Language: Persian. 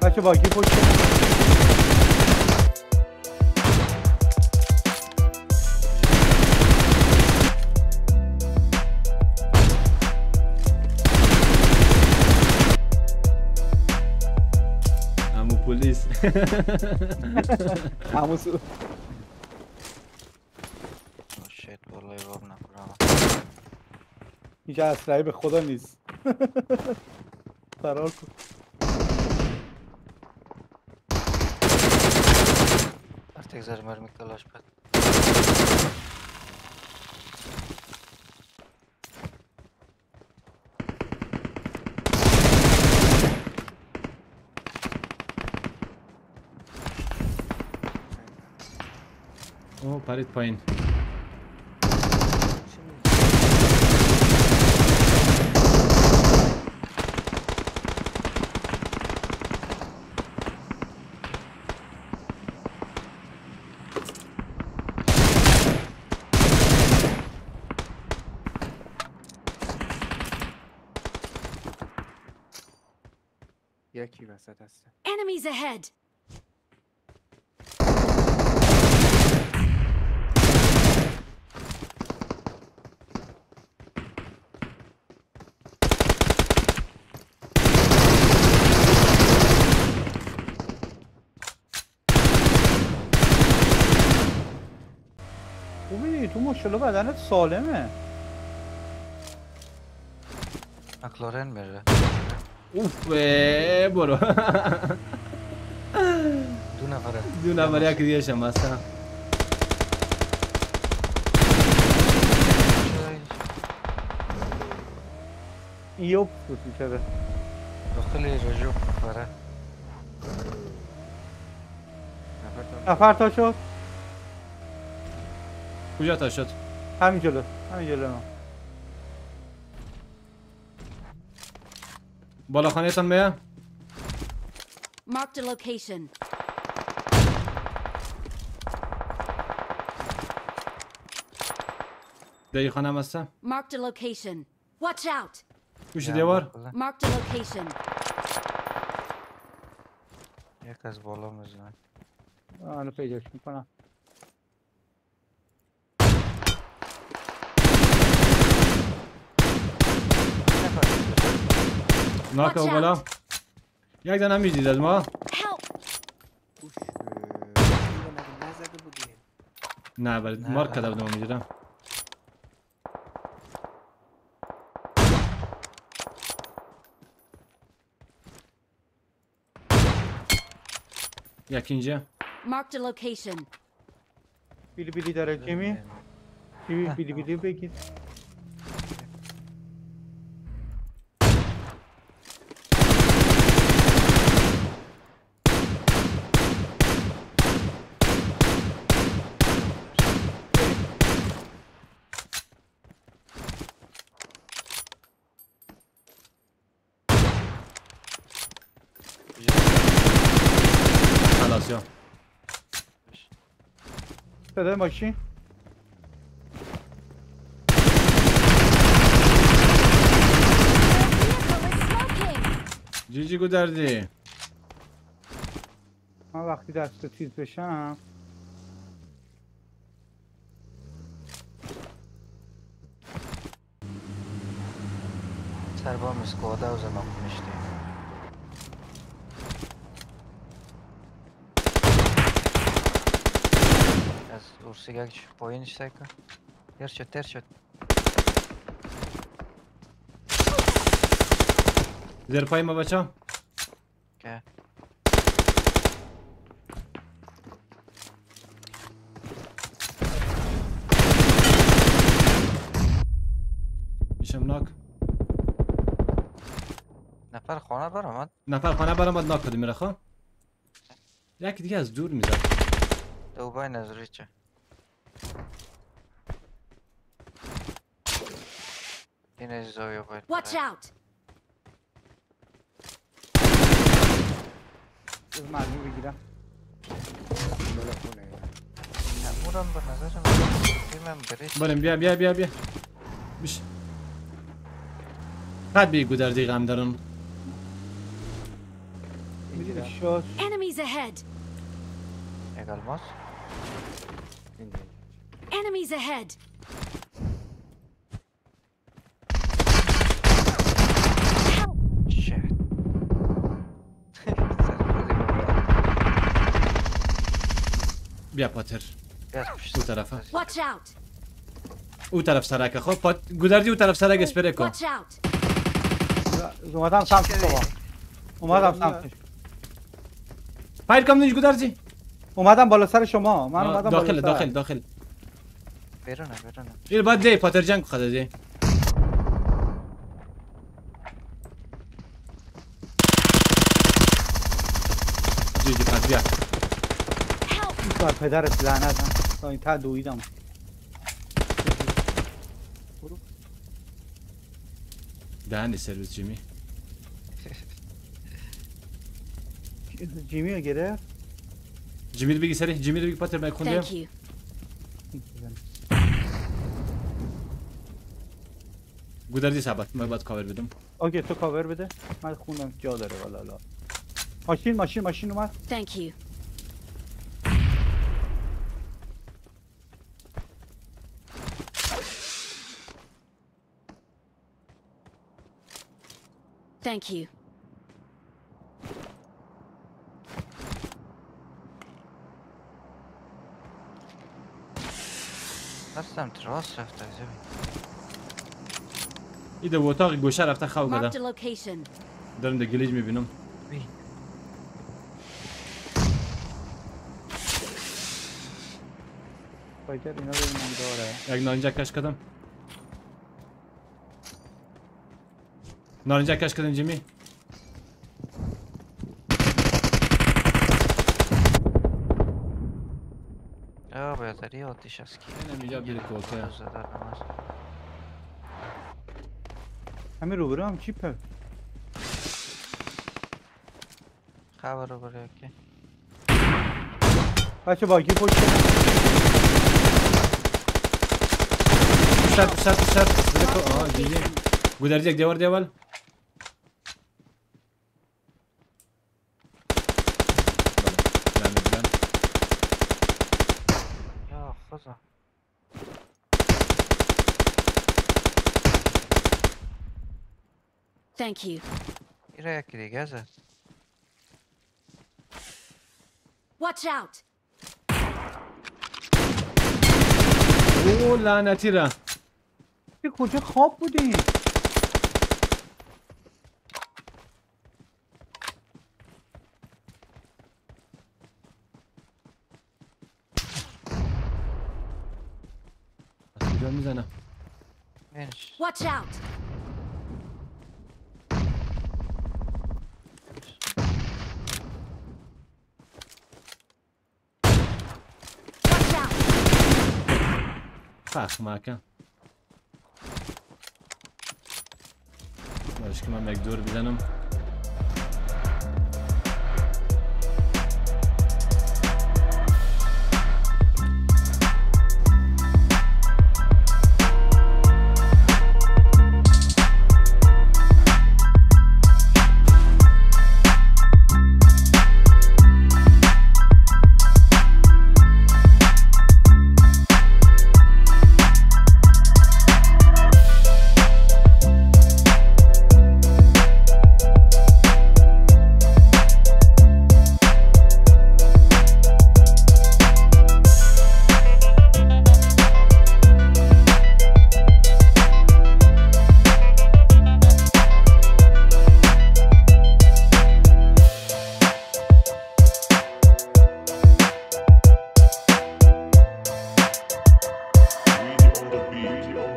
Bate o bagulho, poxa. Amo polícia. Amo su. Oh shit, vou levar na prova. هیچ اسلحه به خدا نیست. فرار کن. ارتک زر مرمی کلاش بد اوه پرید پایین یکی وسط هست Enemies ahead! خوبی تو ماشالله بدنت سالمه. مکلارن میره اه، برو دو نفره دو نفر یک دیگه شم هستم ایوب بود می‌کرده داخل رجوع بره نفر تا شد کجا تا شد همین جلو همین جلو ما بالا خانهتان بیا Marked a location. دایی خانم هستم Marked a location. Watch out! گوش دیوار Marked a location. یک از بالا می‌زنه الان پیداش می‌کنم ناک Watch بالا out. یک دانم می‌دید از ما Help! اوش اینو مگه نزده بودی نه برای نه. مارک کده بودم می‌دیدم یک اینجا Marked a location. بیلی بیلی داره کیمی بیلی بیلی بیلی بگیر خلاص ماشین! جی جی گودردی. من وقتی دست چیز بشم. سربام اسکواده و زمان کنشتی شتایکا تر شد تر شد زیر پای ما بچه که میشم ناک نفر خانه برآمد نفر خانه برام ناک کدی میره خواه یک دیگه از دور می‌زد دو باین از ریچه این از باید Watch out! از اونم به نظر من تیمم بریچ بریم بیا بیا بیا بیا بیش قد بی گودردی غم دارم می‌دونی شاش Enemies ahead! یک الماس Enemies ahead! Help! شت بیا پاتر بیاد پشت او طرفه Watch out! او طرف سرکه خب پات... گودردی او طرف سرک اسپره کن Watch out! اومدم سمتش بابا اومدم سمتش فایر کم نیش گودردی اومدم بالا سر شما. من اومدم داخل بالا داخل داخل. بیرونه بیرونه این باید دی پاتر جنگ خدا دی جی جی پات بیا. کار پدرت لعنت هم تا این ته دویدم. دهنی سرویس جیمی. جیمی رو گرفت؟ جیمی رو بگی سری جیمی رو بگی پاتر من خوندم Thank you. گودردی ثبت من باید کاور بدم اوکی تو کاور بده من خوندم جا داره والا لا ماشین ماشین ماشین اومد Thank you. Thank you. هستم تراس رفته زمین این دو اتاق گوشه رفته کده location. دارم ده گلیج می‌بینم بی فایتر اینا ببینم داره یک نارنجک کش کردم نارنجک کش کردم جیمی بیادری آتیش است کی اینم اینجا زده نماز. همین روبرو هم چیپه خبر رو برای که بچه باگی پشت سر سر سر بده کو آه جی گودردی یک دیوار دیوال یا خدا Thank you. ایره یکی دیگه زد Watch out! او لعنتی را یه کجا خواب بودین از کجا می‌زنم بینش Watch out! Watch out! فخ مکن باش radio.